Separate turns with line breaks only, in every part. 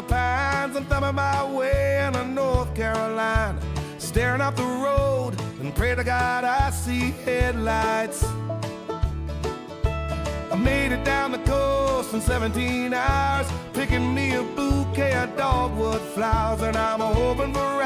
the pines. I'm thumbing my way into North Carolina. Staring up the road and pray to God I see headlights. I made it down the coast in 17 hours, picking me a bouquet of dogwood flowers, and I'm hoping for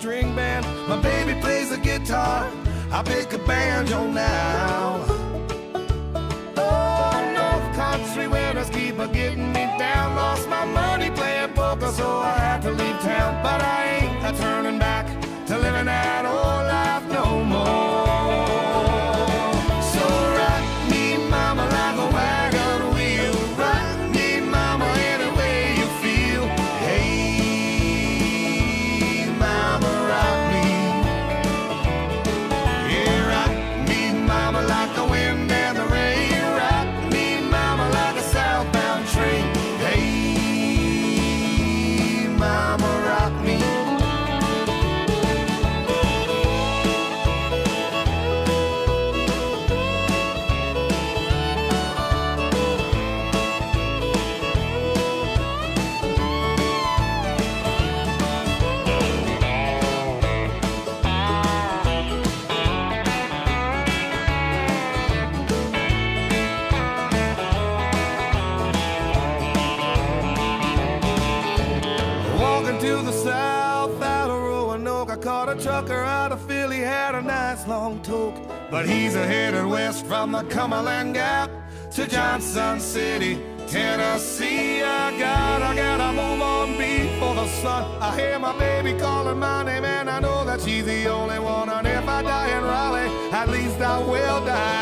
string band. My baby plays the guitar, I pick a banjo now. A trucker out of Philly, had a nice long toke. But he's a headed west from the Cumberland Gap to Johnson City, Tennessee. I got, I gotta move on before the sun. I hear my baby calling my name, and I know that she's the only one. And if I die in Raleigh, at least I will die